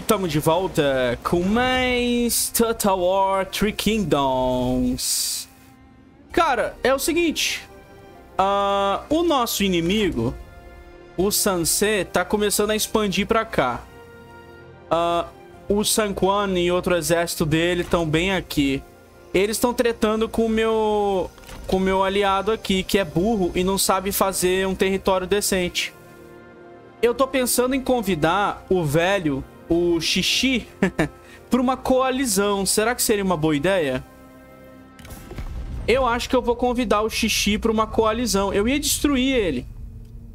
estamos de volta com mais Total War Three Kingdoms. Cara, é o seguinte. Uh, o nosso inimigo, o Sanse, tá começando a expandir pra cá. Uh, o San Quan e outro exército dele estão bem aqui. Eles estão tretando com o meu com o meu aliado aqui, que é burro e não sabe fazer um território decente. Eu tô pensando em convidar o velho, o Xixi, para uma coalizão. Será que seria uma boa ideia? Eu acho que eu vou convidar o Xixi para uma coalizão. Eu ia destruir ele.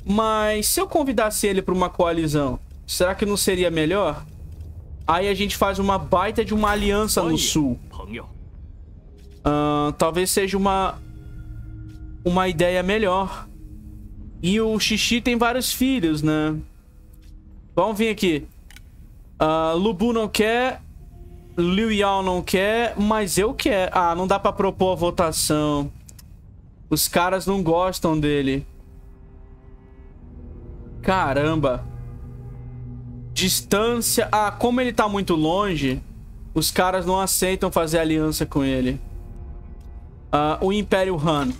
Mas se eu convidasse ele para uma coalizão, será que não seria melhor? Aí a gente faz uma baita de uma aliança no sul. Uh, talvez seja uma uma ideia melhor. E o Xixi tem vários filhos, né? Vamos vir aqui. Uh, Lubu não quer. Liu Yao não quer, mas eu quero. Ah, não dá pra propor a votação. Os caras não gostam dele. Caramba. Distância... Ah, como ele tá muito longe, os caras não aceitam fazer aliança com ele. Uh, o Império Han.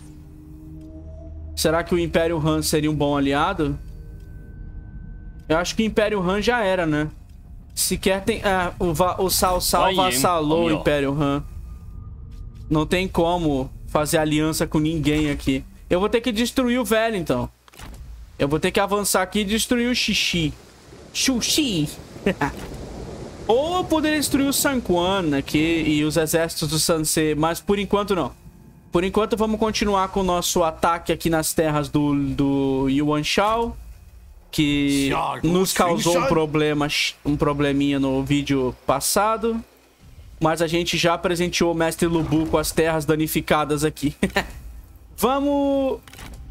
Será que o Império Han seria um bom aliado? Eu acho que o Império Han já era, né? Sequer tem... É, o, o Sal Sal vassalou o Império Han. Não tem como fazer aliança com ninguém aqui. Eu vou ter que destruir o velho, então. Eu vou ter que avançar aqui e destruir o Xixi. Xuxi! Ou eu poderia destruir o San Quan aqui e os exércitos do Sansei, mas por enquanto não. Por enquanto, vamos continuar com o nosso ataque aqui nas terras do, do Yuan Shao. Que nos causou um problema, um probleminha no vídeo passado. Mas a gente já presenteou o Mestre Lubu com as terras danificadas aqui. vamos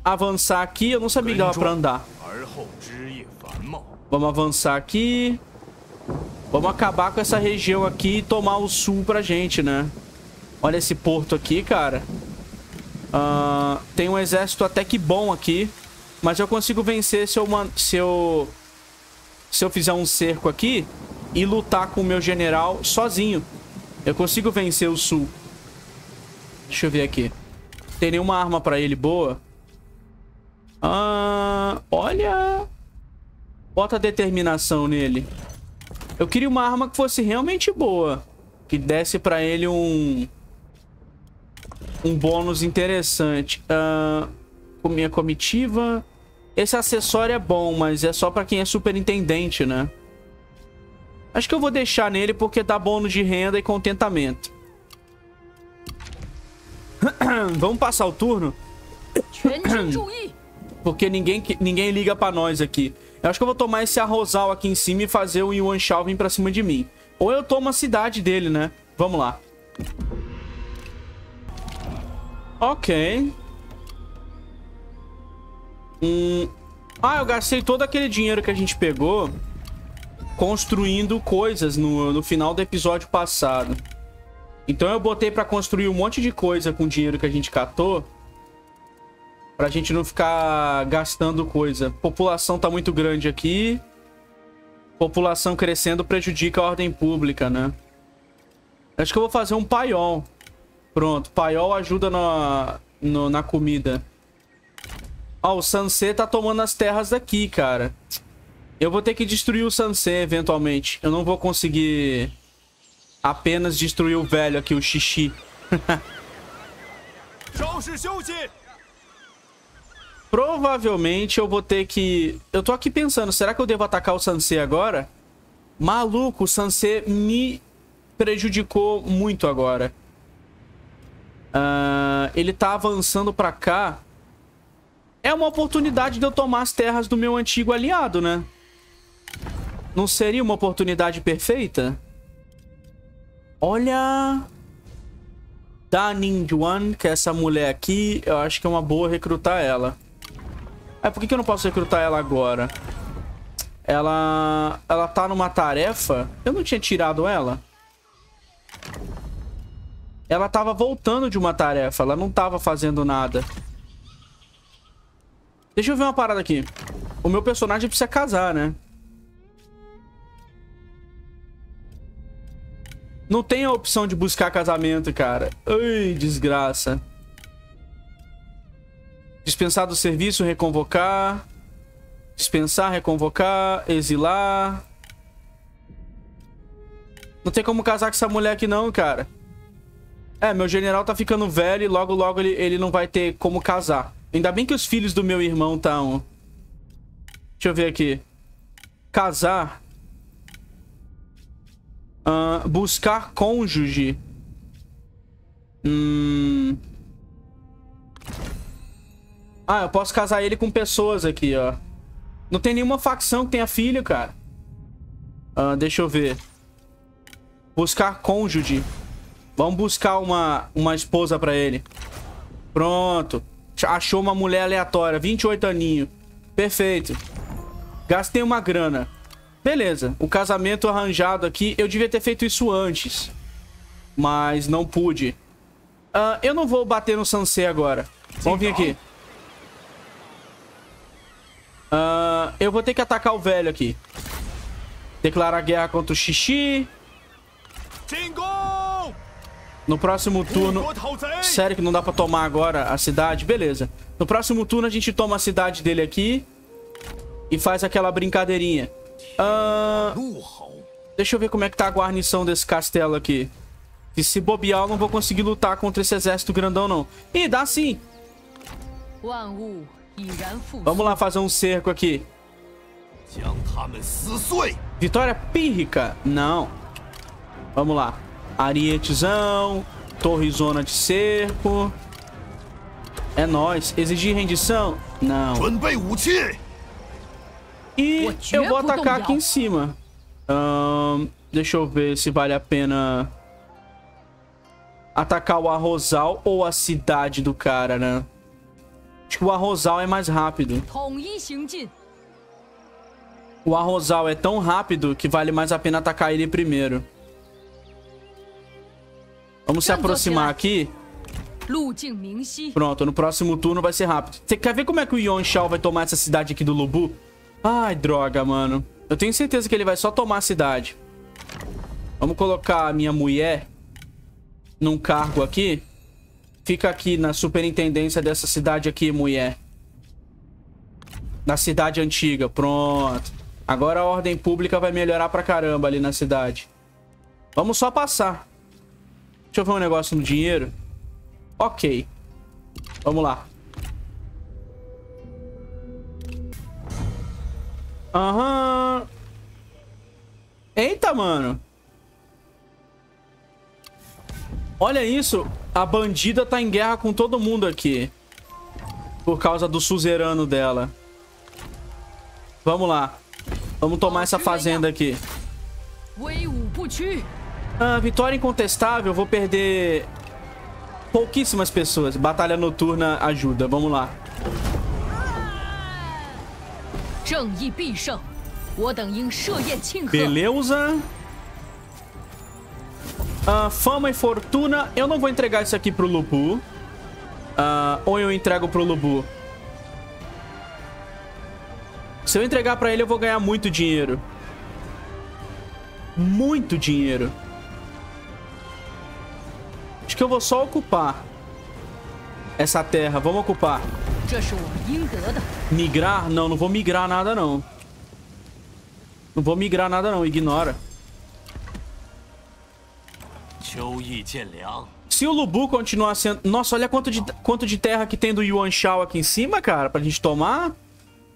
avançar aqui. Eu não sabia que dava pra andar. Vamos avançar aqui. Vamos acabar com essa região aqui e tomar o sul pra gente, né? Olha esse porto aqui, cara. Uh, tem um exército até que bom aqui. Mas eu consigo vencer se eu, se eu, se eu fizer um cerco aqui e lutar com o meu general sozinho. Eu consigo vencer o sul. Deixa eu ver aqui. Tem nenhuma arma pra ele boa? Ah, olha... Bota determinação nele. Eu queria uma arma que fosse realmente boa. Que desse pra ele um um bônus interessante. Uh, com minha comitiva. Esse acessório é bom, mas é só pra quem é superintendente, né? Acho que eu vou deixar nele porque dá bônus de renda e contentamento. Vamos passar o turno? porque ninguém, ninguém liga pra nós aqui. Eu acho que eu vou tomar esse arrozal aqui em cima e fazer o Yuan Shao vir pra cima de mim. Ou eu tomo a cidade dele, né? Vamos lá. Ok. Hum... Ah, eu gastei todo aquele dinheiro que a gente pegou construindo coisas no, no final do episódio passado. Então eu botei pra construir um monte de coisa com o dinheiro que a gente catou. Pra gente não ficar gastando coisa. População tá muito grande aqui. População crescendo prejudica a ordem pública, né? Acho que eu vou fazer um paiol. Pronto, paiol ajuda na, no, na comida. Ó, o Sansê tá tomando as terras daqui, cara. Eu vou ter que destruir o Sansê eventualmente. Eu não vou conseguir apenas destruir o velho aqui, o Xixi. Provavelmente eu vou ter que... Eu tô aqui pensando, será que eu devo atacar o Sansê agora? Maluco, o Sansê me prejudicou muito agora. Uh, ele tá avançando pra cá. É uma oportunidade de eu tomar as terras do meu antigo aliado, né? Não seria uma oportunidade perfeita? Olha... Da Ninjuan, que é essa mulher aqui, eu acho que é uma boa recrutar ela. É, por que, eu não posso recrutar ela agora? Ela... Ela tá numa tarefa... Eu não tinha tirado ela? ela tava voltando de uma tarefa. Ela não tava fazendo nada. Deixa eu ver uma parada aqui. O meu personagem precisa casar, né? Não tem a opção de buscar casamento, cara. Ai, desgraça. Dispensar do serviço, reconvocar. Dispensar, reconvocar, exilar. Não tem como casar com essa mulher aqui não, cara. É, meu general tá ficando velho e logo logo ele, ele não vai ter como casar. Ainda bem que os filhos do meu irmão estão... Deixa eu ver aqui. Casar. Uh, buscar cônjuge. Hum... Ah, eu posso casar ele com pessoas aqui, ó. Não tem nenhuma facção que tenha filho, cara. Uh, deixa eu ver. Buscar cônjuge. Vamos buscar uma, uma esposa pra ele. Pronto. Achou uma mulher aleatória. 28 aninhos. Perfeito. Gastei uma grana. Beleza. O casamento arranjado aqui. Eu devia ter feito isso antes. Mas não pude. Uh, eu não vou bater no Sansei agora. Vamos vir aqui. Uh, eu vou ter que atacar o velho aqui. Declarar guerra contra o Xixi. No próximo turno... Sério que não dá pra tomar agora a cidade? Beleza. No próximo turno a gente toma a cidade dele aqui. E faz aquela brincadeirinha. Uh... Deixa eu ver como é que tá a guarnição desse castelo aqui. E se bobear, eu não vou conseguir lutar contra esse exército grandão, não. Ih, dá sim. Vamos lá fazer um cerco aqui. Vitória pírrica? Não. Vamos lá. Arietezão. Torre zona de cerco. É nóis. Exigir rendição? Não. E eu vou atacar aqui em cima. Um, deixa eu ver se vale a pena atacar o arrozal ou a cidade do cara, né? Acho que o arrozal é mais rápido. O arrozal é tão rápido que vale mais a pena atacar ele primeiro. Vamos se aproximar aqui. Pronto, no próximo turno vai ser rápido. Você quer ver como é que o Yon Shao vai tomar essa cidade aqui do Lubu? Ai, droga, mano. Eu tenho certeza que ele vai só tomar a cidade. Vamos colocar a minha mulher num cargo aqui. Fica aqui na superintendência dessa cidade aqui, mulher. Na cidade antiga, pronto. Agora a ordem pública vai melhorar pra caramba ali na cidade. Vamos só passar. Deixa eu ver um negócio no dinheiro. Ok. Vamos lá. Aham. Eita, mano. Olha isso. A bandida tá em guerra com todo mundo aqui. Por causa do suzerano dela. Vamos lá. Vamos tomar essa fazenda aqui. Ah, vitória incontestável. Vou perder pouquíssimas pessoas. Batalha noturna ajuda. Vamos lá. Beleza. Uh, fama e fortuna. Eu não vou entregar isso aqui pro Lubu. Uh, ou eu entrego pro Lubu. Se eu entregar pra ele, eu vou ganhar muito dinheiro. Muito dinheiro. Acho que eu vou só ocupar essa terra. Vamos ocupar. Migrar? Não, não vou migrar nada, não. Não vou migrar nada, não. Ignora. Se o Lubu continuar sendo... Nossa, olha quanto de, quanto de terra que tem do Yuan Shao aqui em cima, cara, pra gente tomar.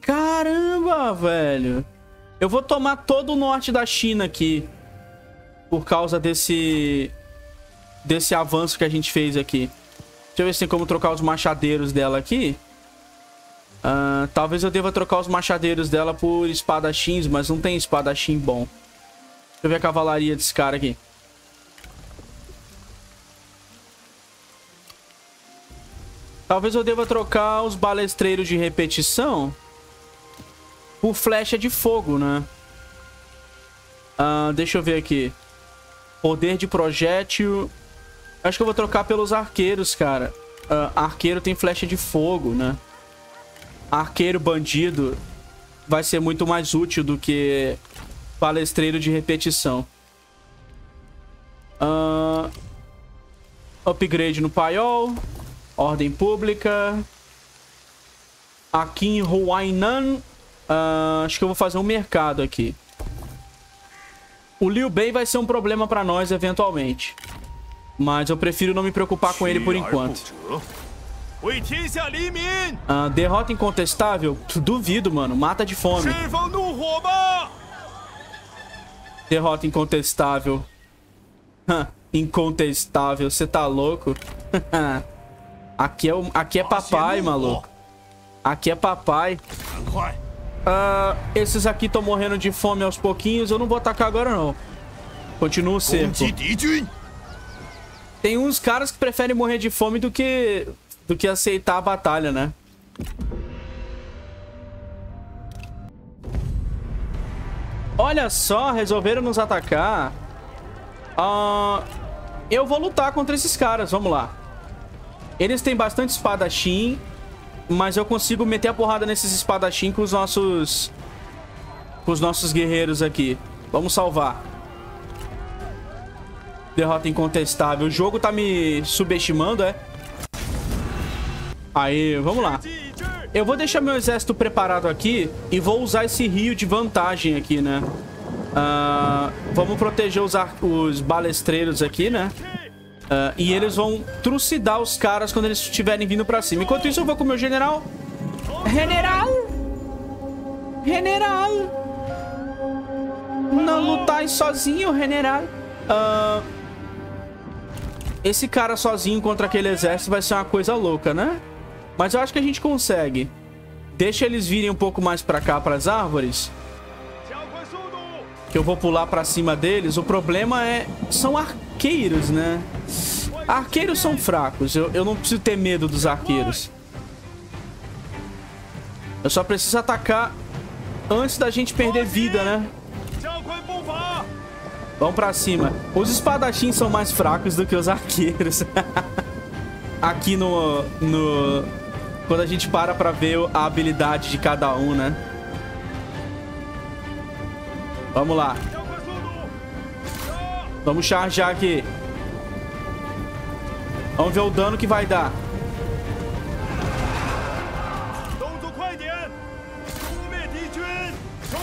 Caramba, velho. Eu vou tomar todo o norte da China aqui. Por causa desse... Desse avanço que a gente fez aqui. Deixa eu ver se tem como trocar os machadeiros dela aqui. Uh, talvez eu deva trocar os machadeiros dela por espadachins, mas não tem espadachim bom. Deixa eu ver a cavalaria desse cara aqui. Talvez eu deva trocar os balestreiros de repetição por flecha de fogo, né? Uh, deixa eu ver aqui. Poder de projétil. Acho que eu vou trocar pelos arqueiros, cara. Uh, arqueiro tem flecha de fogo, né? Arqueiro bandido vai ser muito mais útil do que palestreiro de repetição. Uh, upgrade no paiol. Ordem pública. Aqui em Huainan. Uh, acho que eu vou fazer um mercado aqui. O Liu Bei vai ser um problema pra nós eventualmente. Mas eu prefiro não me preocupar com ele por enquanto. Uh, derrota incontestável? Duvido, mano. Mata de fome. Derrota incontestável. incontestável. Você tá louco? aqui, é, aqui é papai, maluco. Aqui é papai. Uh, esses aqui estão morrendo de fome aos pouquinhos. Eu não vou atacar agora, não. Continua o cerco. Tem uns caras que preferem morrer de fome do que do que aceitar a batalha, né? Olha só, resolveram nos atacar. Uh, eu vou lutar contra esses caras, vamos lá. Eles têm bastante espadachim, mas eu consigo meter a porrada nesses espadachim com os nossos... Com os nossos guerreiros aqui. Vamos salvar. Derrota incontestável. O jogo tá me subestimando, é? Aí, vamos lá. Eu vou deixar meu exército preparado aqui e vou usar esse rio de vantagem aqui, né? Uh, vamos proteger os, os balestreiros aqui, né? Uh, e eles vão trucidar os caras quando eles estiverem vindo pra cima. Enquanto isso, eu vou com o meu general. General! General! Não lutar sozinho, general. Uh, esse cara sozinho contra aquele exército vai ser uma coisa louca, né? Mas eu acho que a gente consegue. Deixa eles virem um pouco mais pra cá, pras árvores. Que eu vou pular pra cima deles. O problema é... São arqueiros, né? Arqueiros são fracos. Eu, eu não preciso ter medo dos arqueiros. Eu só preciso atacar antes da gente perder vida, né? Vamos pra cima. Os espadachins são mais fracos do que os arqueiros. Aqui no, no, quando a gente para pra ver a habilidade de cada um, né? Vamos lá. Vamos charjar aqui. Vamos ver o dano que vai dar.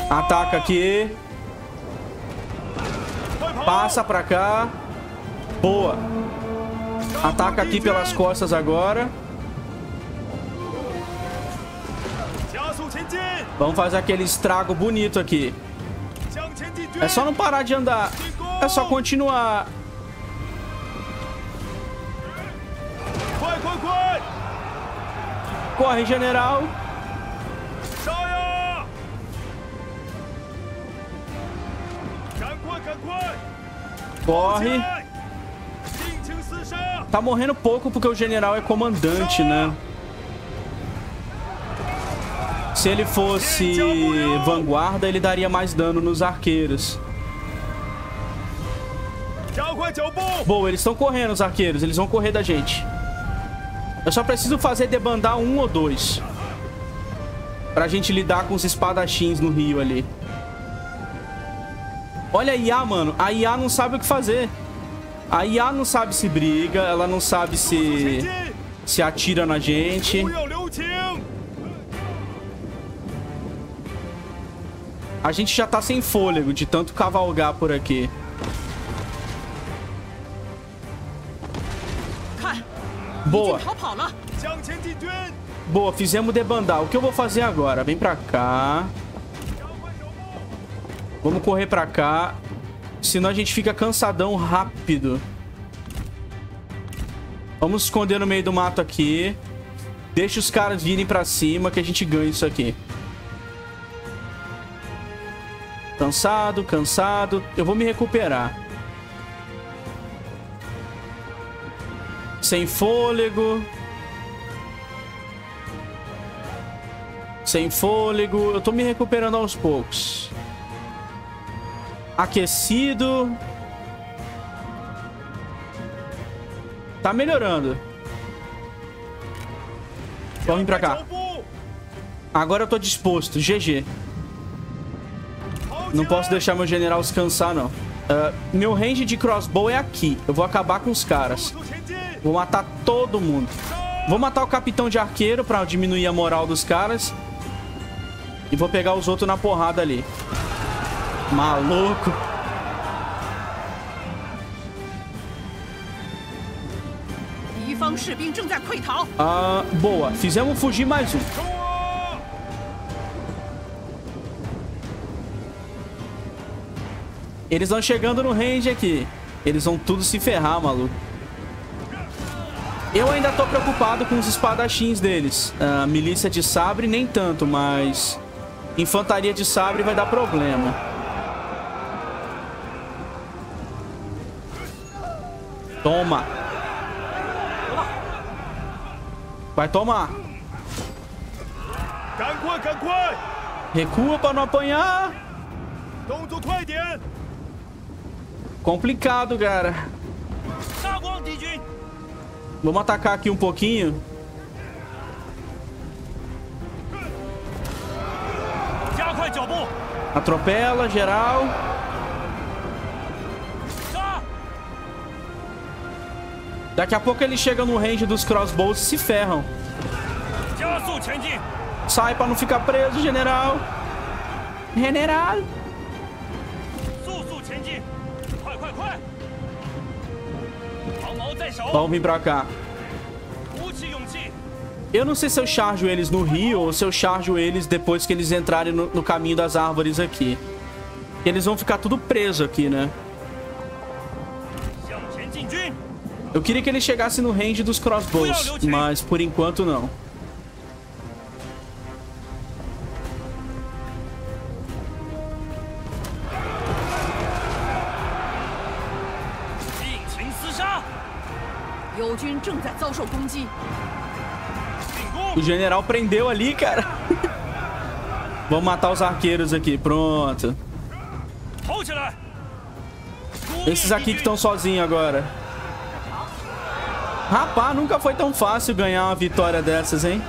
Ataca aqui. Passa pra cá. Boa. Ataca aqui pelas costas agora. Vamos fazer aquele estrago bonito aqui. É só não parar de andar. É só continuar. Corre, general. Corre. Tá morrendo pouco porque o general é comandante, né? Se ele fosse vanguarda, ele daria mais dano nos arqueiros. Boa, eles estão correndo, os arqueiros. Eles vão correr da gente. Eu só preciso fazer debandar um ou dois. Pra gente lidar com os espadachins no rio ali. Olha a IA, mano. A IA não sabe o que fazer. A IA não sabe se briga. Ela não sabe se... Se atira na gente. A gente já tá sem fôlego de tanto cavalgar por aqui. Boa. Boa, fizemos debandar. O que eu vou fazer agora? Vem pra cá. Vamos correr pra cá. Senão a gente fica cansadão rápido. Vamos esconder no meio do mato aqui. Deixa os caras virem pra cima que a gente ganha isso aqui. Cansado, cansado. Eu vou me recuperar. Sem fôlego. Sem fôlego. Eu tô me recuperando aos poucos. Aquecido. Tá melhorando. Vamos vir pra cá. Agora eu tô disposto. GG. Não posso deixar meu general descansar, não. Uh, meu range de crossbow é aqui. Eu vou acabar com os caras. Vou matar todo mundo. Vou matar o capitão de arqueiro pra diminuir a moral dos caras. E vou pegar os outros na porrada ali. Maluco. Ah, boa. Fizemos fugir mais um. Eles vão chegando no range aqui. Eles vão tudo se ferrar, maluco. Eu ainda tô preocupado com os espadachins deles. A milícia de sabre nem tanto, mas... Infantaria de sabre vai dar problema. Toma. Vai tomar. Recua pra não apanhar. Complicado, cara. Vamos atacar aqui um pouquinho. Atropela, geral. Daqui a pouco ele chega no range dos crossbows e se ferram. Sai pra não ficar preso, general. General. Vamos vir pra cá. Eu não sei se eu charjo eles no rio ou se eu charjo eles depois que eles entrarem no, no caminho das árvores aqui. Eles vão ficar tudo preso aqui, né? Eu queria que ele chegasse no range dos crossbows, mas por enquanto não. O general prendeu ali, cara. Vamos matar os arqueiros aqui. Pronto. Esses aqui que estão sozinhos agora. Rapaz, nunca foi tão fácil ganhar uma vitória dessas, hein?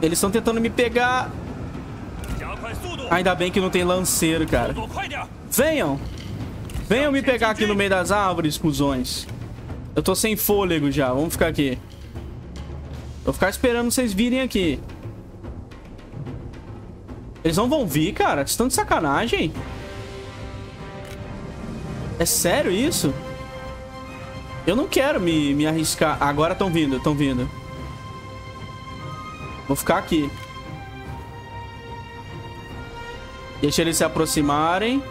Eles estão tentando me pegar. Ainda bem que não tem lanceiro, cara. Venham! Venham me pegar aqui no meio das árvores, cuzões. Eu tô sem fôlego já. Vamos ficar aqui. Vou ficar esperando vocês virem aqui. Eles não vão vir, cara? Estão de sacanagem? É sério isso? Eu não quero me, me arriscar. Agora estão vindo, estão vindo. Vou ficar aqui. Deixa eles se aproximarem.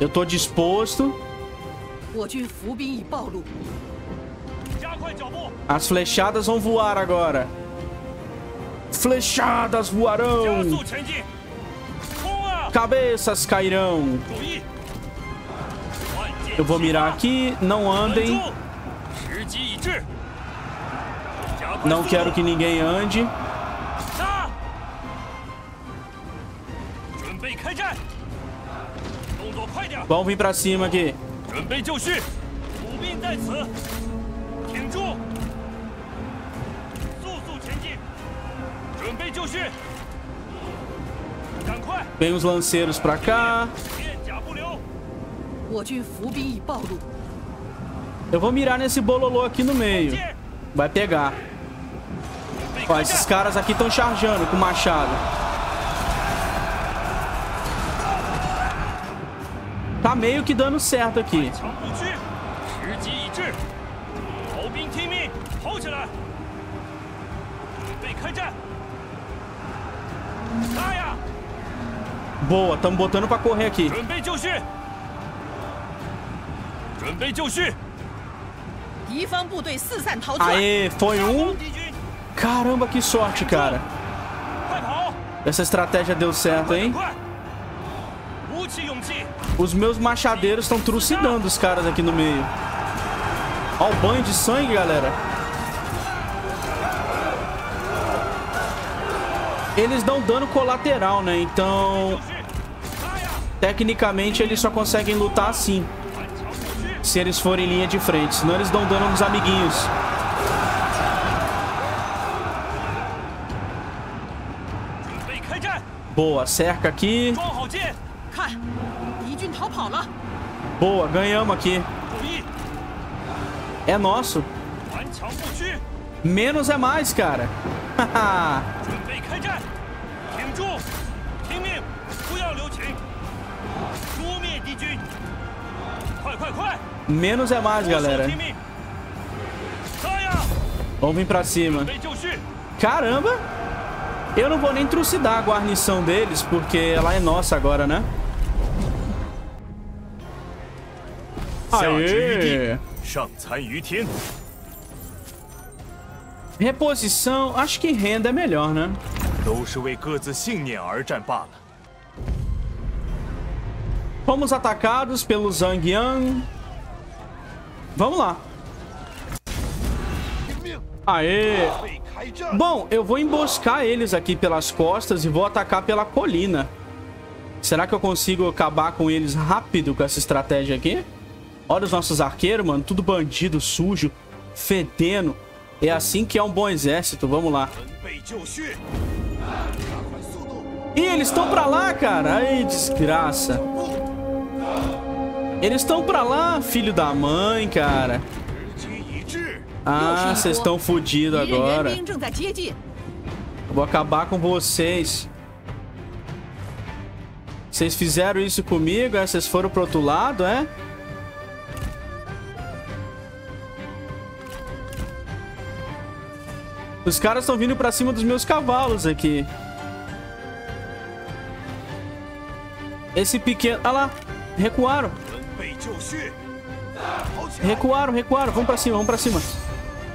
Eu tô disposto. As flechadas vão voar agora. Flechadas voarão. Cabeças cairão. Eu vou mirar aqui. Não andem. Não quero que ninguém ande. Vamos vir pra cima aqui. Vem os lanceiros pra cá. Eu vou mirar nesse bololô aqui no meio. Vai pegar. Ó, esses caras aqui estão charjando com machado. Tá meio que dando certo aqui. Boa, estamos botando pra correr aqui. Aê, foi um. Caramba, que sorte, cara. Essa estratégia deu certo, hein? Os meus machadeiros estão trucidando os caras aqui no meio. Olha o banho de sangue, galera. Eles dão dano colateral, né? Então... Tecnicamente, eles só conseguem lutar assim se eles forem linha de frente. Senão eles dão dano nos amiguinhos. Boa, cerca aqui. Boa, ganhamos aqui. É nosso. Menos é mais, cara. Haha. Menos é mais, galera. Vamos vir pra cima. Caramba! Eu não vou nem trucidar a guarnição deles, porque ela é nossa agora, né? Aê! Reposição, acho que renda é melhor, né? Fomos atacados pelo Zhang Yang. Vamos lá. Aê! Bom, eu vou emboscar eles aqui pelas costas e vou atacar pela colina. Será que eu consigo acabar com eles rápido com essa estratégia aqui? Olha os nossos arqueiros, mano. Tudo bandido, sujo, fedendo. É assim que é um bom exército. Vamos lá. E eles estão pra lá, cara. Aí, desgraça. Eles estão pra lá, filho da mãe, cara. Ah, vocês estão fodidos agora. Eu vou acabar com vocês. Vocês fizeram isso comigo, é? Vocês foram pro outro lado, é? Os caras estão vindo pra cima dos meus cavalos aqui. Esse pequeno... Ah lá, recuaram. Recuaram, recuaram. Vamos pra cima, vamos pra cima.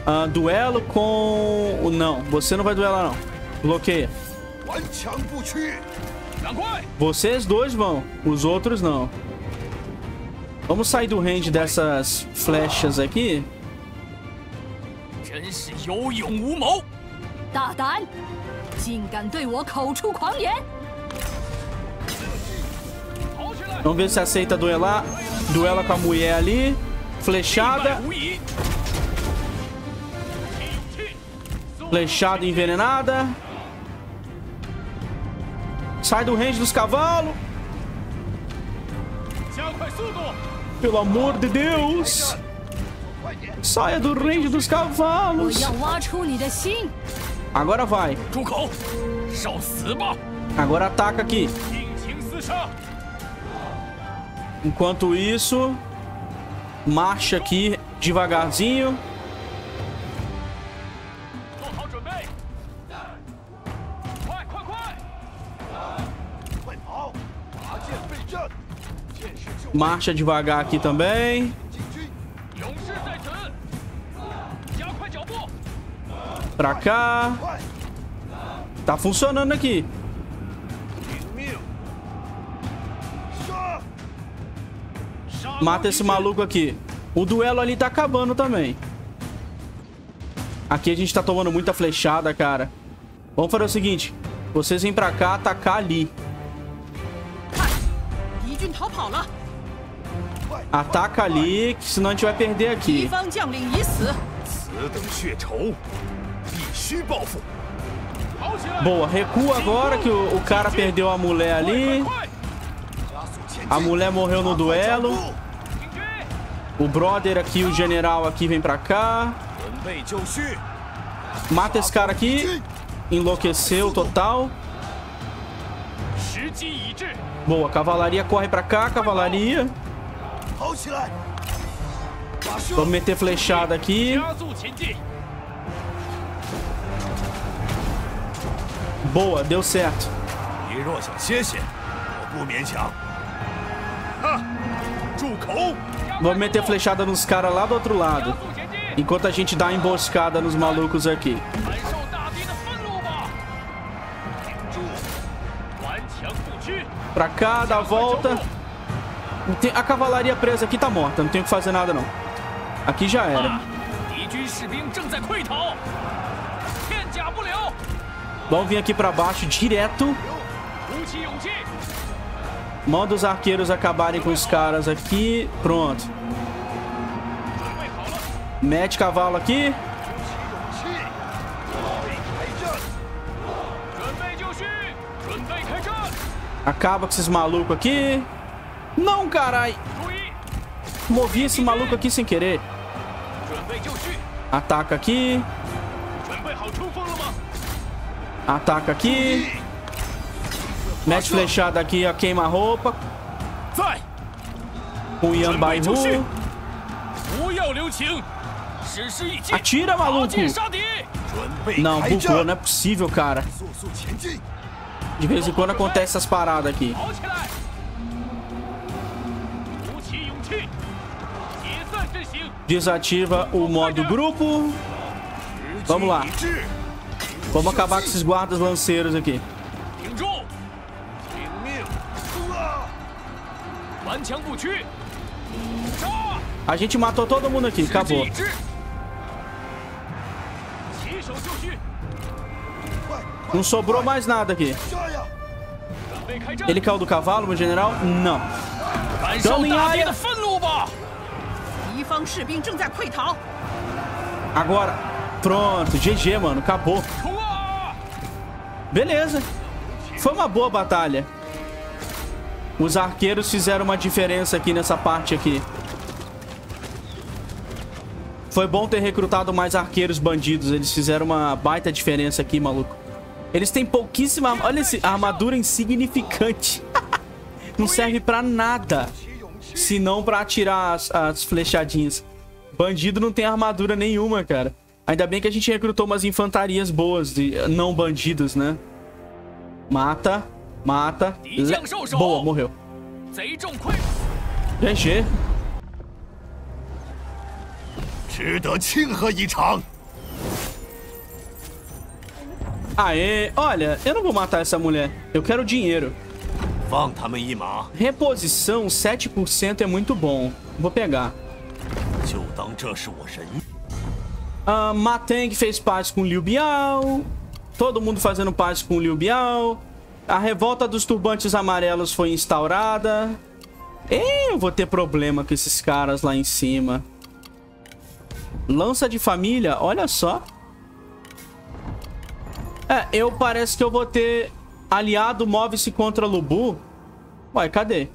Ah, duelo com... Não, você não vai duelar, não. Bloqueia. Vocês dois vão, os outros não. Vamos sair do range dessas flechas aqui. Vamos ver se aceita duelar. Duela com a mulher ali. Flechada. Flechada envenenada. Sai do range dos cavalos. Pelo amor de Deus. Saia do range dos cavalos. Agora vai. Agora ataca aqui. Enquanto isso, marcha aqui devagarzinho. Marcha devagar aqui também. Pra cá. Tá funcionando aqui. Mata esse maluco aqui. O duelo ali tá acabando também. Aqui a gente tá tomando muita flechada, cara. Vamos fazer o seguinte. Vocês vêm pra cá atacar ali. Ataca ali, que senão a gente vai perder aqui. Boa, recua agora que o, o cara perdeu a mulher ali. A mulher morreu no duelo. O brother aqui, o general aqui vem pra cá. Mata esse cara aqui. Enlouqueceu total. Boa, cavalaria corre pra cá, cavalaria. Vamos meter flechada aqui. Boa, deu certo. Ah, Vamos meter flechada nos caras lá do outro lado. Enquanto a gente dá emboscada nos malucos aqui. Pra cá, dá a volta. A cavalaria presa aqui tá morta, não tem o que fazer nada não. Aqui já era. Vamos vir aqui pra baixo direto. Manda os arqueiros acabarem com os caras aqui. Pronto. Mete cavalo aqui. Acaba com esses malucos aqui. Não, carai! Movi esse maluco aqui sem querer. Ataca aqui. Ataca aqui. Mete flechada aqui, ó, queima a roupa. Vai! O Yan Bai Atira, maluco! Não, bugou, não é possível, cara. De vez em quando acontece essas paradas aqui. Desativa o modo grupo. Vamos lá. Vamos acabar com esses guardas lanceiros aqui. A gente matou todo mundo aqui, acabou. Não sobrou mais nada aqui. Ele caiu do cavalo, meu general? Não. Estamos em área. Agora. Pronto. GG, mano. Acabou. Beleza. Foi uma boa batalha. Os arqueiros fizeram uma diferença aqui nessa parte aqui. Foi bom ter recrutado mais arqueiros bandidos. Eles fizeram uma baita diferença aqui, maluco. Eles têm pouquíssima... Olha esse... Armadura insignificante. Não serve pra nada. Senão pra atirar as, as flechadinhas. Bandido não tem armadura nenhuma, cara. Ainda bem que a gente recrutou umas infantarias boas, de, não bandidos, né? Mata. Mata. Boa, morreu. GG. Aê, olha, eu não vou matar essa mulher. Eu quero dinheiro. Reposição 7% é muito bom. Vou pegar. Ah, Mateng fez paz com Liu Biao. Todo mundo fazendo paz com Liu Biao. A revolta dos turbantes amarelos foi instaurada. Eu vou ter problema com esses caras lá em cima. Lança de família, olha só. É, eu parece que eu vou ter aliado move-se contra Lubu. Uai, cadê?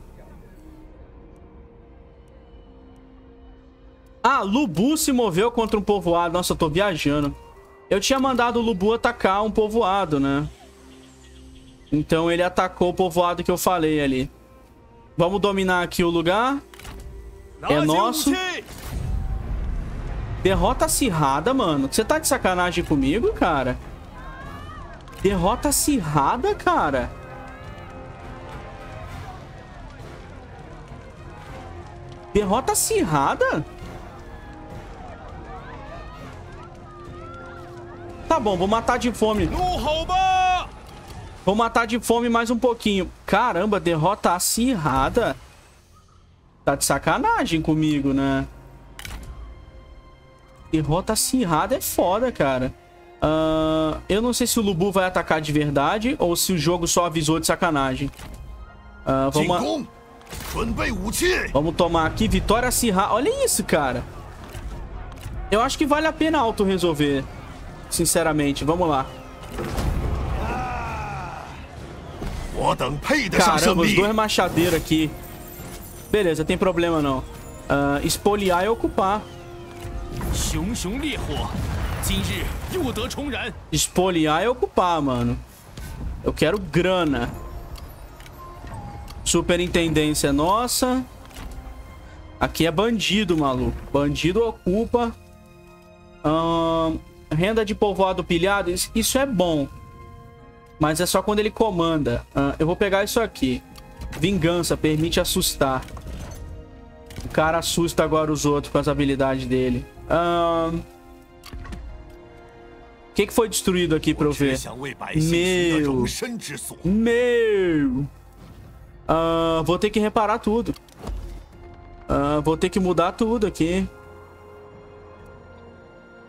Ah, Lubu se moveu contra um povoado. Nossa, eu tô viajando. Eu tinha mandado o Lubu atacar um povoado, né? Então ele atacou o povoado que eu falei ali. Vamos dominar aqui o lugar. É nosso. Derrota acirrada, mano. Você tá de sacanagem comigo, cara? Derrota acirrada, cara? Derrota acirrada? Tá bom, vou matar de fome. Não rouba! Vou matar de fome mais um pouquinho. Caramba, derrota acirrada. Tá de sacanagem comigo, né? Derrota acirrada é foda, cara. Uh, eu não sei se o Lubu vai atacar de verdade ou se o jogo só avisou de sacanagem. Uh, vamos... Vamos tomar aqui. Vitória acirrada. Olha isso, cara. Eu acho que vale a pena auto-resolver. Sinceramente, vamos lá. Caramba, os dois machadeiros aqui. Beleza, tem problema não. Uh, espoliar é ocupar. Espoliar é ocupar, mano. Eu quero grana. Superintendência nossa. Aqui é bandido, maluco. Bandido ocupa. Uh, renda de povoado pilhado, isso é bom. Mas é só quando ele comanda. Ah, eu vou pegar isso aqui. Vingança, permite assustar. O cara assusta agora os outros com as habilidades dele. Ah, o que, que, foi destruído aqui pra eu ver? Meu! Meu! Uh, vou ter que reparar tudo. Uh, vou ter que mudar tudo aqui.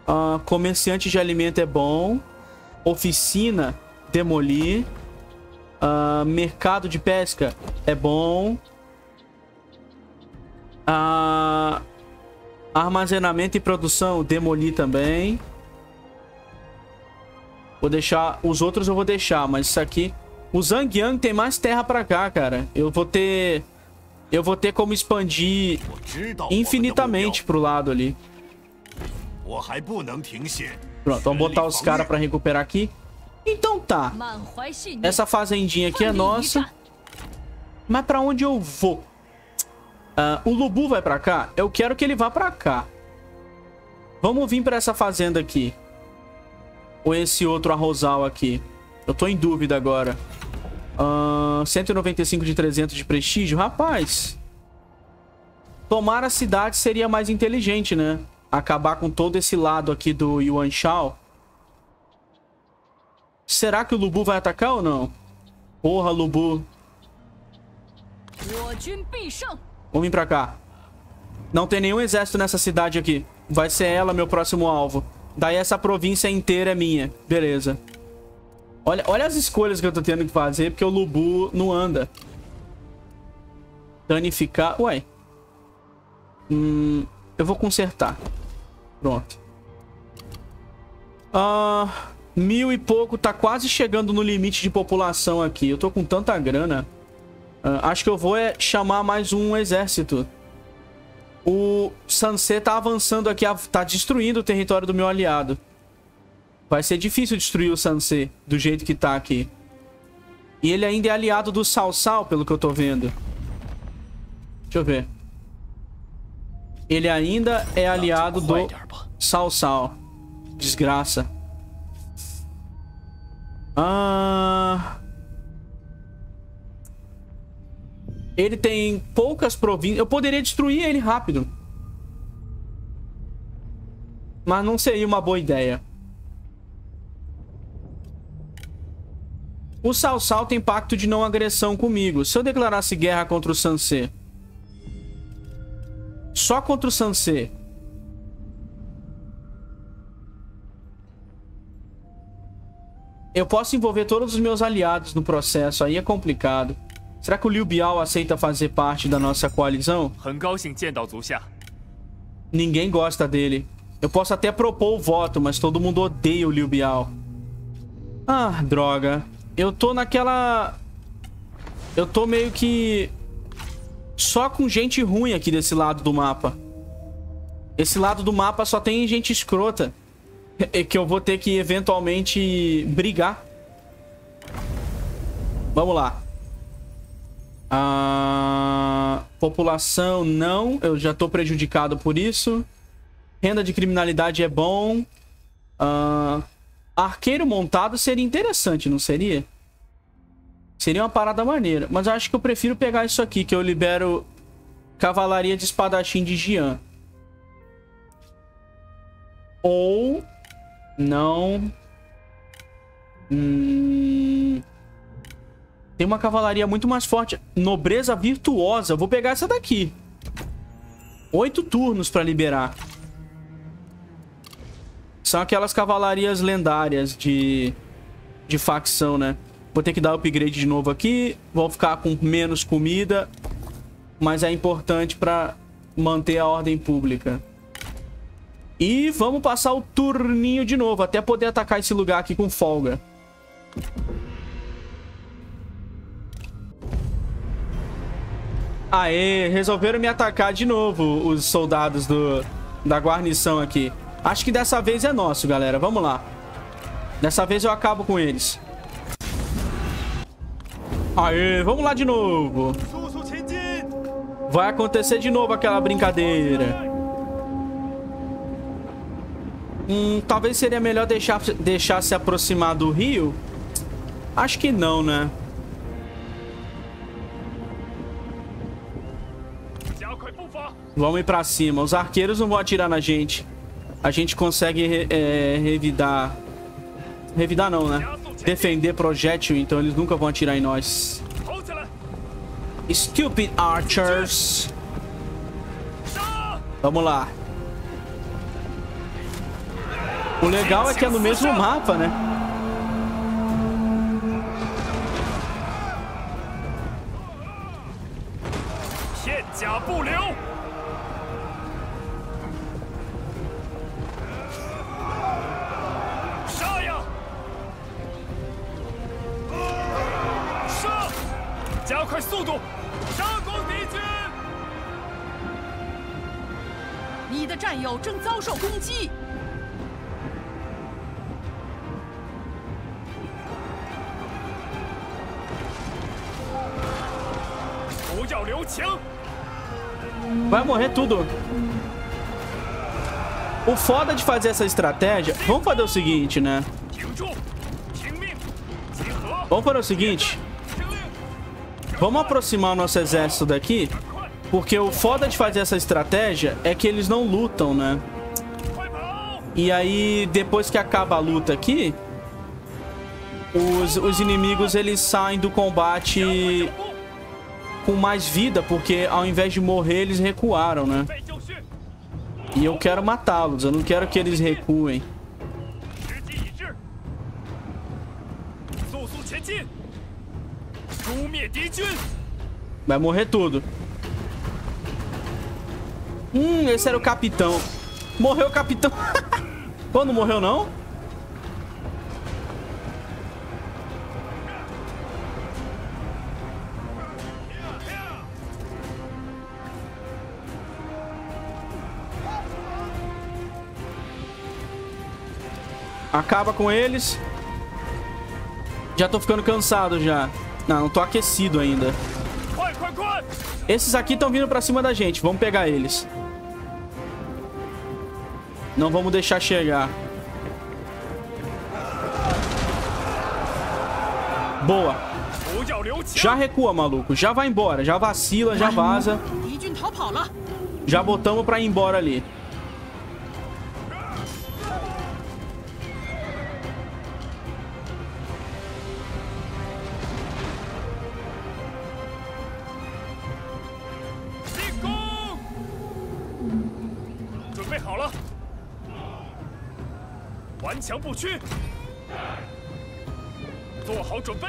Uh, comerciante de alimento é bom. Oficina demolir. Ah, mercado de pesca é bom. Ah, armazenamento e produção, demolir também. Vou deixar... Os outros eu vou deixar, mas isso aqui... O Zhang tem mais terra pra cá, cara. Eu vou ter... Eu vou ter como expandir infinitamente pro lado ali. Pronto, vamos botar os caras pra recuperar aqui. Então tá. Essa fazendinha aqui é nossa. Mas pra onde eu vou? Uh, o Lubu vai pra cá? Eu quero que ele vá pra cá. Vamos vir pra essa fazenda aqui. Ou esse outro arrozal aqui. Eu tô em dúvida agora. Uh, 195 de 300 de prestígio. Rapaz. Tomar a cidade seria mais inteligente, né? Acabar com todo esse lado aqui do Yuan Shao. Será que o Lubu vai atacar ou não? Porra, Lubu. Vamos vir pra cá. Não tem nenhum exército nessa cidade aqui. Vai ser ela meu próximo alvo. Daí essa província inteira é minha. Beleza. Olha, olha as escolhas que eu tô tendo que fazer, porque o Lubu não anda. Danificar... Ué. Hum, eu vou consertar. Pronto. Ah, mil e pouco. Tá quase chegando no limite de população aqui. Eu tô com tanta grana. Ah, acho que eu vou é chamar mais um exército. O Sansei tá avançando aqui, tá destruindo o território do meu aliado. Vai ser difícil destruir o Sansei do jeito que tá aqui. E ele ainda é aliado do Salsal, pelo que eu tô vendo. Deixa eu ver. Ele ainda é aliado do Salsal. Desgraça. Ah... Ele tem poucas províncias. Eu poderia destruir ele rápido. Mas não seria uma boa ideia. O Sal Sal tem pacto de não agressão comigo. Se eu declarasse guerra contra o Sansê. Só contra o Sansê. Eu posso envolver todos os meus aliados no processo. Aí é complicado. Será que o Liu Biao aceita fazer parte da nossa coalizão? Ninguém gosta dele. Eu posso até propor o voto, mas todo mundo odeia o Liu Biao. Ah, droga. Eu tô naquela... Eu tô meio que... Só com gente ruim aqui desse lado do mapa. Esse lado do mapa só tem gente escrota. Que eu vou ter que eventualmente brigar. Vamos lá. A população, não. Eu já tô prejudicado por isso. Renda de criminalidade é bom. Uh, arqueiro montado seria interessante, não seria? Seria uma parada maneira. Mas eu acho que eu prefiro pegar isso aqui, que eu libero Cavalaria de Espadachim de Jian. Ou... Não... Hum... Tem uma cavalaria muito mais forte. Nobreza virtuosa. Vou pegar essa daqui. Oito turnos pra liberar. São aquelas cavalarias lendárias de, de facção, né? Vou ter que dar upgrade de novo aqui. Vou ficar com menos comida. Mas é importante pra manter a ordem pública. E vamos passar o turninho de novo. Até poder atacar esse lugar aqui com folga. Aê, resolveram me atacar de novo os soldados do, da guarnição aqui. Acho que dessa vez é nosso, galera. Vamos lá. Dessa vez eu acabo com eles. Aê, vamos lá de novo. Vai acontecer de novo aquela brincadeira. Hum, talvez seria melhor deixar, deixar se aproximar do rio. Acho que não, né? Vamos ir pra cima. Os arqueiros não vão atirar na gente. A gente consegue é, revidar... Revidar não, né? Defender projétil, então eles nunca vão atirar em nós. Stupid archers. Vamos lá. O legal é que é no mesmo mapa, né? tudo. O foda de fazer essa estratégia... Vamos fazer o seguinte, né? Vamos fazer o seguinte. Vamos aproximar o nosso exército daqui. Porque o foda de fazer essa estratégia é que eles não lutam, né? E aí, depois que acaba a luta aqui... Os, os inimigos, eles saem do combate com mais vida, porque ao invés de morrer, eles recuaram, né? E eu quero matá-los, eu não quero que eles recuem. Vai morrer tudo. Hum, esse era o capitão. Morreu o capitão. Pô, não morreu não? Acaba com eles. Já tô ficando cansado já. Não, não tô aquecido ainda. Esses aqui estão vindo pra cima da gente. Vamos pegar eles. Não vamos deixar chegar. Boa. Já recua, maluco. Já vai embora. Já vacila, já vaza. Já botamos pra ir embora ali.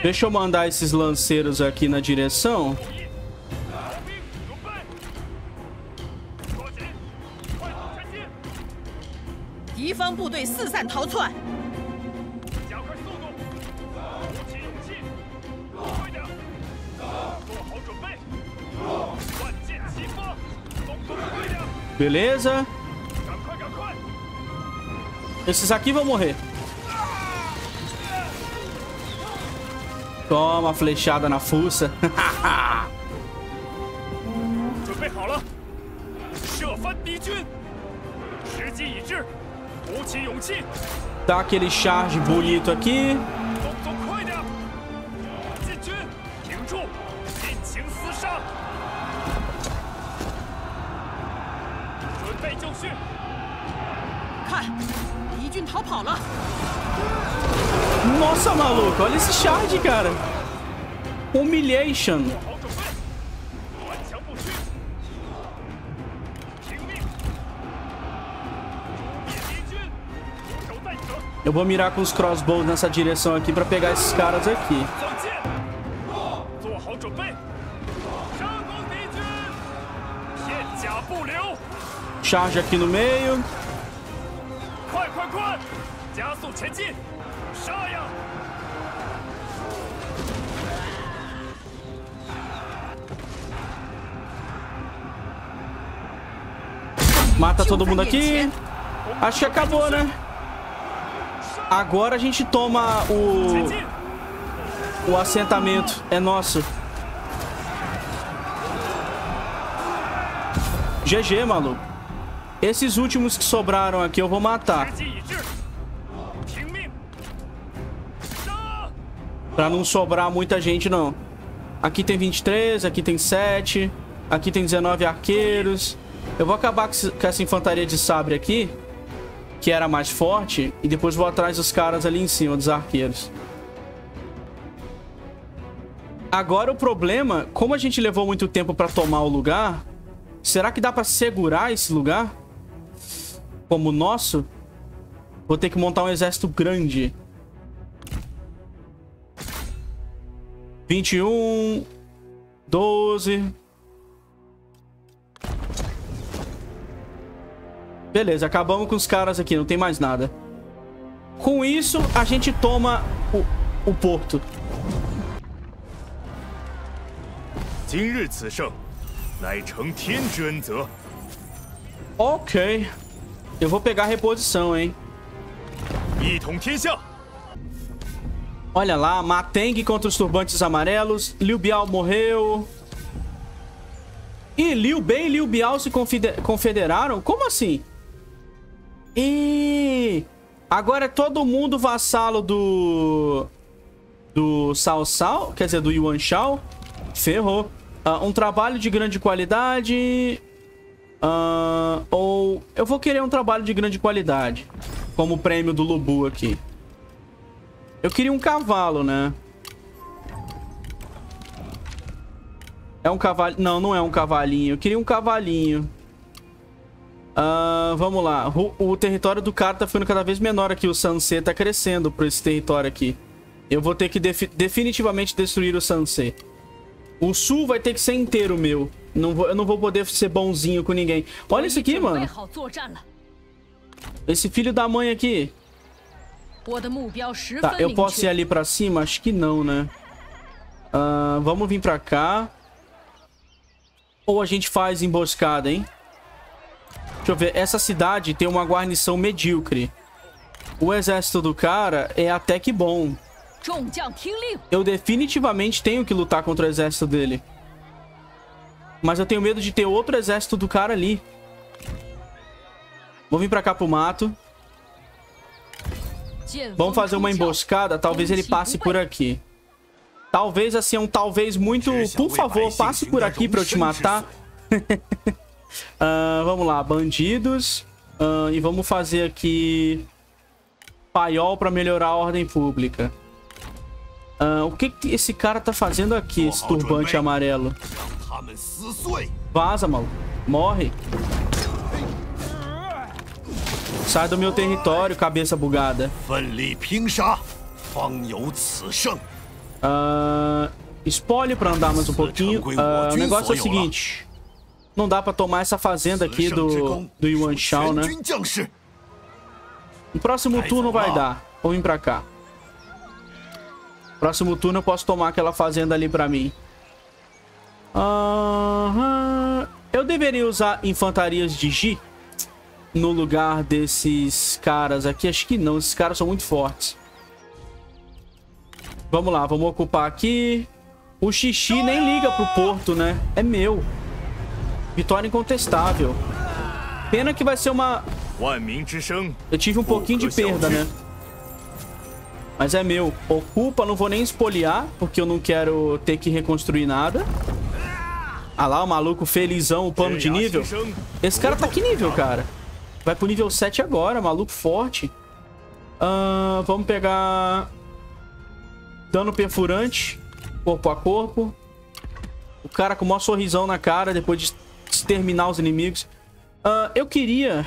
Deixa eu mandar esses lanceiros aqui na direção. Beleza. Esses aqui vão morrer. Toma, flechada na fuça. Tá aquele charge bonito aqui. Operation. Eu vou mirar com os crossbows nessa direção aqui para pegar esses caras aqui. Charge aqui no meio. Mata todo mundo aqui. Acho que acabou, né? Agora a gente toma o... O assentamento. É nosso. GG, maluco. Esses últimos que sobraram aqui eu vou matar. Pra não sobrar muita gente, não. Aqui tem 23, aqui tem 7. Aqui tem 19 arqueiros. Eu vou acabar com essa infantaria de sabre aqui. Que era mais forte. E depois vou atrás dos caras ali em cima, dos arqueiros. Agora o problema... Como a gente levou muito tempo pra tomar o lugar... Será que dá pra segurar esse lugar? Como o nosso? Vou ter que montar um exército grande. 21, 12. Beleza, acabamos com os caras aqui, não tem mais nada. Com isso, a gente toma o, o porto. Ok. Eu vou pegar a reposição, hein? Olha lá, Mateng contra os turbantes amarelos. Liu Biao morreu. E Liu Bei e Liu Biao se confederaram? Como assim? E agora é todo mundo vassalo do do Sao Sao, quer dizer, do Yuan Shao. Ferrou. Ah, um trabalho de grande qualidade. Ah, ou eu vou querer um trabalho de grande qualidade, como prêmio do Lubu aqui. Eu queria um cavalo, né? É um cavalo... Não, não é um cavalinho. Eu queria um cavalinho. Uh, vamos lá. O, o, território do cara tá ficando cada vez menor aqui. O Sansei tá crescendo pra esse território aqui. Eu vou ter que definitivamente destruir o Sansei. O sul vai ter que ser inteiro meu. Não vou, eu não vou poder ser bonzinho com ninguém. Olha isso aqui, mano. Esse filho da mãe aqui. Tá, eu posso ir ali pra cima? Acho que não, né? Uh, vamos vir pra cá. Ou a gente faz emboscada, hein? Deixa eu ver. Essa cidade tem uma guarnição medíocre. O exército do cara é até que bom. Eu definitivamente tenho que lutar contra o exército dele. Mas eu tenho medo de ter outro exército do cara ali. Vou vir pra cá pro mato. Vamos fazer uma emboscada. Talvez ele passe por aqui. Talvez, assim, é um talvez muito... Por favor, passe por aqui pra eu te matar. Uh, vamos lá, bandidos. Uh, e vamos fazer aqui... Paiol para melhorar a ordem pública. Uh, o que, que, esse cara tá fazendo aqui, esse turbante amarelo? Vaza, maluco. Morre. Sai do meu território, cabeça bugada. Uh, espolhe pra andar mais um pouquinho. Uh, o negócio é o seguinte não dá pra tomar essa fazenda aqui do, do Yuan Shao, né? O próximo turno vai dar. Vou vir pra cá. Próximo turno eu posso tomar aquela fazenda ali pra mim. Uhum. Eu deveria usar infantarias de Ji no lugar desses caras aqui. Acho que não, esses caras são muito fortes. Vamos lá, vamos ocupar aqui. O xixi nem liga pro porto, né? É meu. Vitória incontestável. Pena que vai ser uma... Eu tive um pouquinho de perda, né? Mas é meu. Ocupa, não vou nem espoliar, porque eu não quero ter que reconstruir nada. Ah lá, o maluco felizão, o pano de nível. Esse cara tá que nível, cara? Vai pro nível 7 agora, maluco forte. Uh, vamos pegar... Dano perfurante, corpo a corpo. O cara com o maior sorrisão na cara, depois de exterminar os inimigos. Uh, eu queria...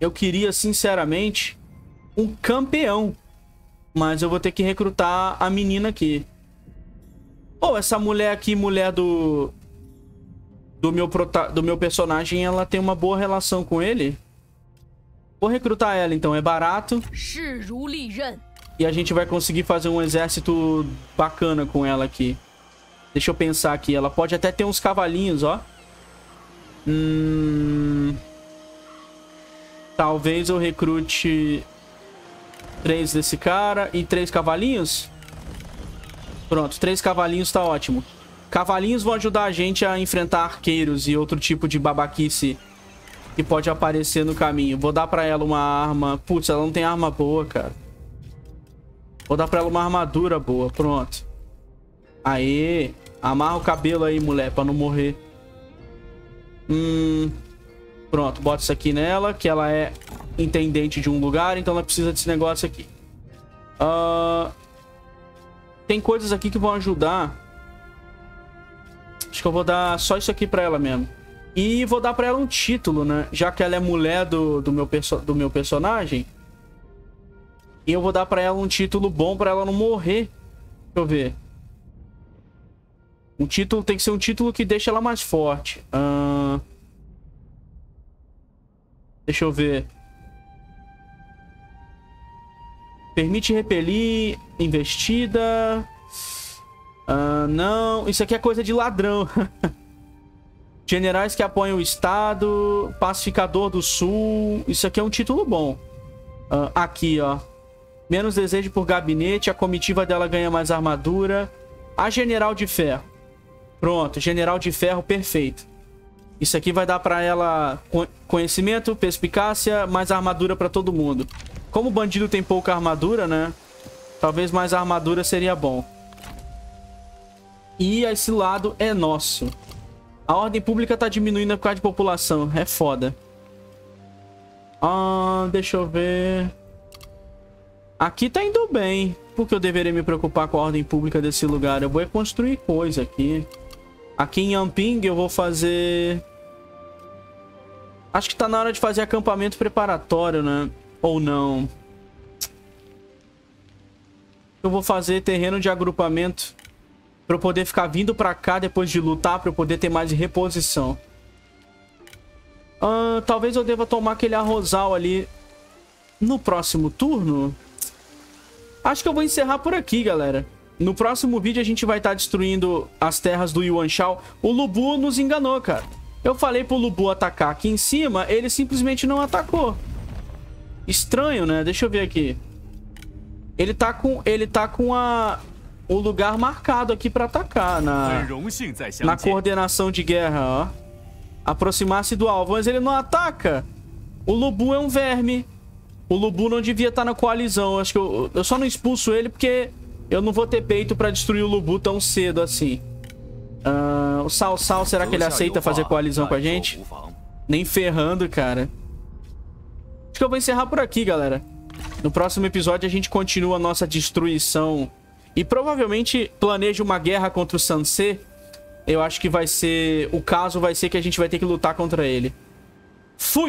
Eu queria, sinceramente, um campeão. Mas eu vou ter que recrutar a menina aqui. Ou oh, essa mulher aqui, mulher do... Do meu, prota... do meu personagem, ela tem uma boa relação com ele. Vou recrutar ela, então. É barato. E a gente vai conseguir fazer um exército bacana com ela aqui. Deixa eu pensar aqui. Ela pode até ter uns cavalinhos, ó. Hum... Talvez eu recrute três desse cara e três cavalinhos. Pronto, três cavalinhos tá ótimo. Cavalinhos vão ajudar a gente a enfrentar arqueiros e outro tipo de babaquice que pode aparecer no caminho. Vou dar pra ela uma arma... Putz, ela não tem arma boa, cara. Vou dar pra ela uma armadura boa. Pronto. Aê. Amarra o cabelo aí, mulher, pra não morrer. Hum... Pronto, bota isso aqui nela, que ela é intendente de um lugar, então ela precisa desse negócio aqui. Ah, Tem coisas aqui que vão ajudar. Acho que eu vou dar só isso aqui pra ela mesmo. E vou dar pra ela um título, né? Já que ela é mulher do, do, meu, perso do meu personagem. E eu vou dar pra ela um título bom pra ela não morrer. Deixa eu ver. Um título tem que ser um título que deixa ela mais forte. Ahn... Deixa eu ver. Permite repelir investida. Ah, não, isso aqui é coisa de ladrão. Generais que apoiam o Estado, Pacificador do Sul. Isso aqui é um título bom. Ah, aqui, ó. Menos desejo por gabinete, a comitiva dela ganha mais armadura. A General de Ferro. Pronto, General de Ferro, perfeito. Isso aqui vai dar pra ela conhecimento, perspicácia, mais armadura pra todo mundo. Como o bandido tem pouca armadura, né? Talvez mais armadura seria bom. E esse lado é nosso. A ordem pública tá diminuindo por causa de população. É foda. Ah, deixa eu ver... Aqui tá indo bem. Por que eu deveria me preocupar com a ordem pública desse lugar? Eu vou construir coisa aqui. Aqui em Yamping eu vou fazer... Acho que tá na hora de fazer acampamento preparatório, né? Ou não. Eu vou fazer terreno de agrupamento. Pra eu poder ficar vindo pra cá depois de lutar. Pra eu poder ter mais reposição. Uh, talvez eu deva tomar aquele arrozal ali no próximo turno. Acho que eu vou encerrar por aqui, galera. No próximo vídeo a gente vai estar tá destruindo as terras do Yuan Shao. O Lubu nos enganou, cara. Eu falei pro Lubu atacar aqui em cima, ele simplesmente não atacou. Estranho, né? Deixa eu ver aqui. Ele tá com, ele tá com a, o lugar marcado aqui pra atacar na, na coordenação de guerra, ó. Aproximar-se do alvo, mas ele não ataca. O Lubu é um verme. O Lubu não devia estar tá na coalizão. Acho que eu, eu só não expulso ele porque eu não vou ter peito pra destruir o Lubu tão cedo assim. Uh, o Sal Sal, será que ele aceita fazer coalizão com a gente? Nem ferrando, cara. Acho que eu vou encerrar por aqui, galera. No próximo episódio a gente continua a nossa destruição. E provavelmente planeja uma guerra contra o Sansei. Eu acho que vai ser... O caso vai ser que a gente vai ter que lutar contra ele. Fui!